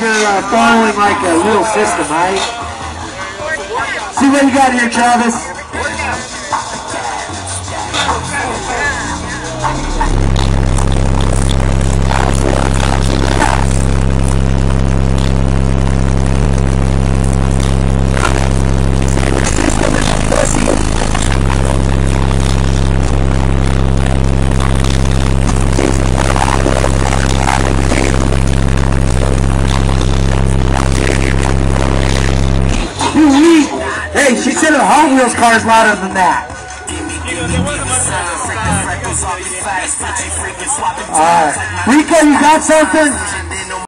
you're following like a little system, right? See what you got here, Travis? Hey, she said her Hot Wheels car is louder than that. Alright. Rico, you got something?